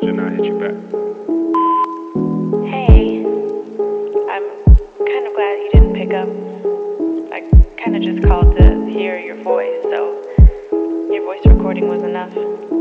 message and I'll hit you back. Hey, I'm kind of glad you didn't pick up. I kind of just called to hear your voice, so your voice recording was enough.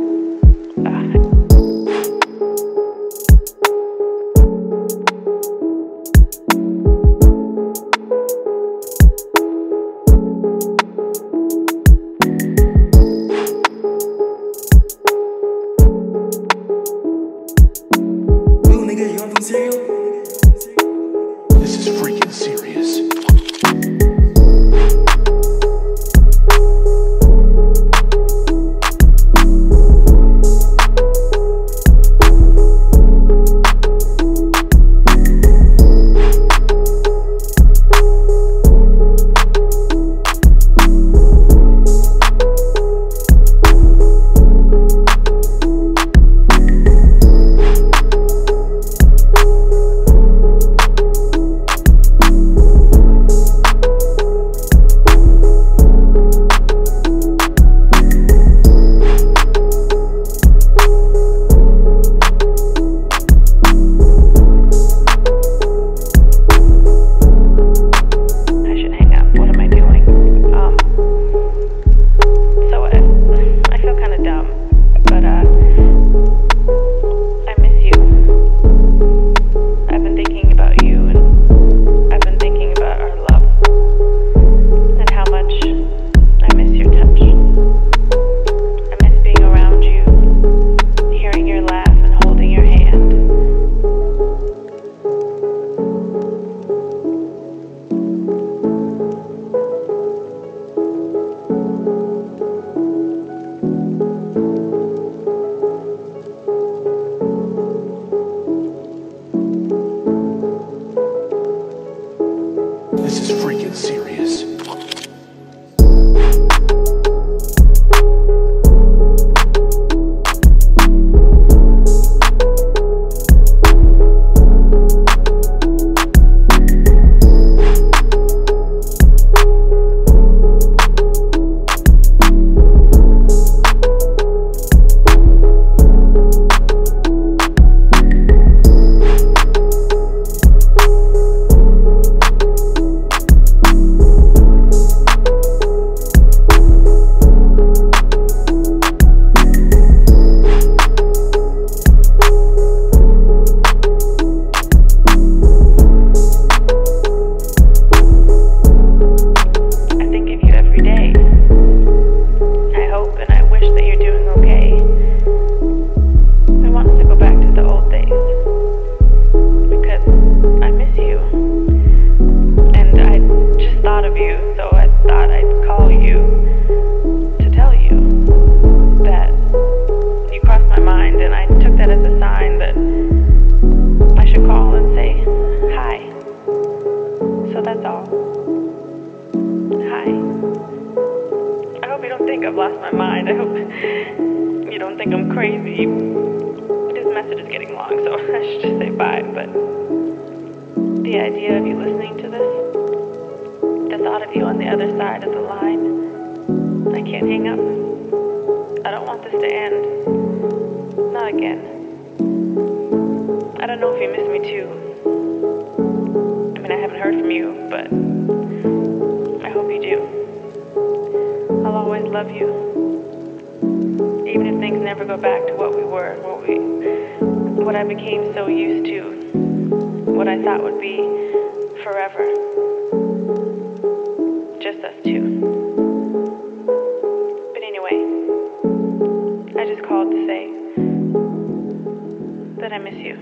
Mind. I hope you don't think I'm crazy. This message is getting long, so I should just say bye. But the idea of you listening to this, the thought of you on the other side of the line, I can't hang up. I don't want this to end. Not again. I don't know if you miss me too. I mean, I haven't heard from you, but I hope you do. I'll always love you. Things never go back to what we were, what we what I became so used to, what I thought would be forever. Just us two. But anyway, I just called to say that I miss you.